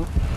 Uhum.